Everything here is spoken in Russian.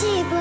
спасибо.